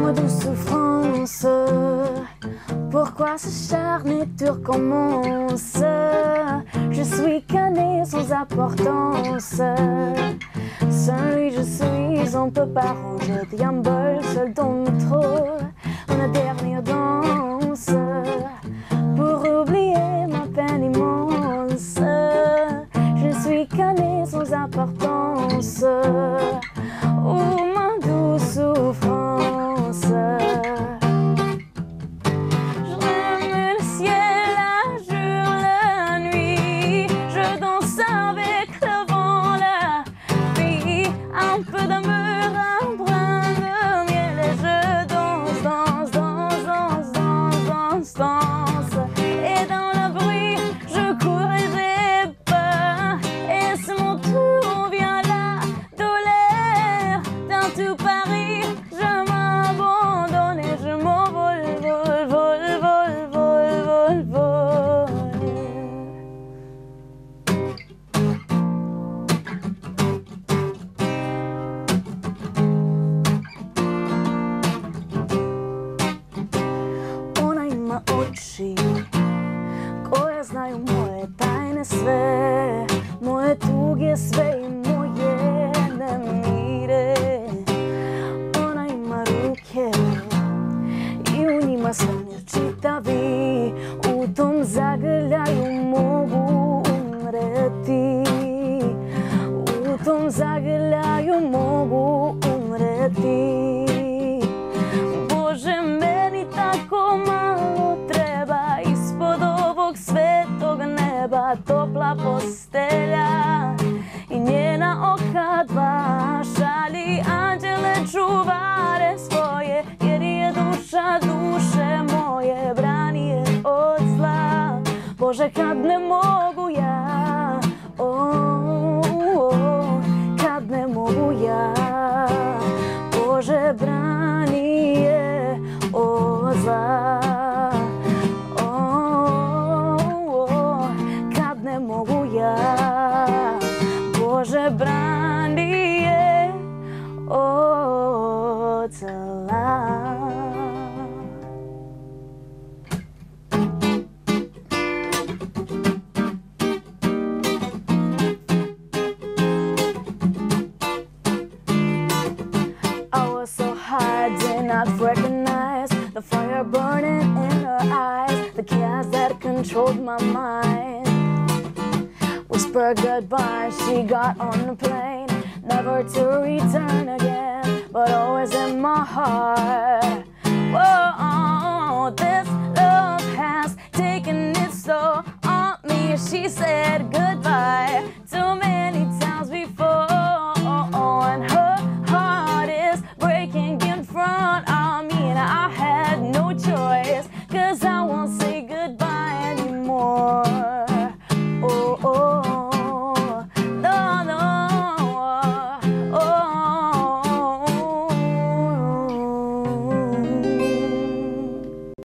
De souffrances, pourquoi ce charnet tour commence Je suis cané sans importance. Celui je suis, on peut pas rouger, un bol seul dans le métro. On a dernière danse. Un peu sve Moje tuge sve i козака днемо. not recognize the fire burning in her eyes, the chaos that controlled my mind. Whisper goodbye, she got on the plane, never to return again, but always in my heart. Whoa, this love has taken its toll on me. She said goodbye.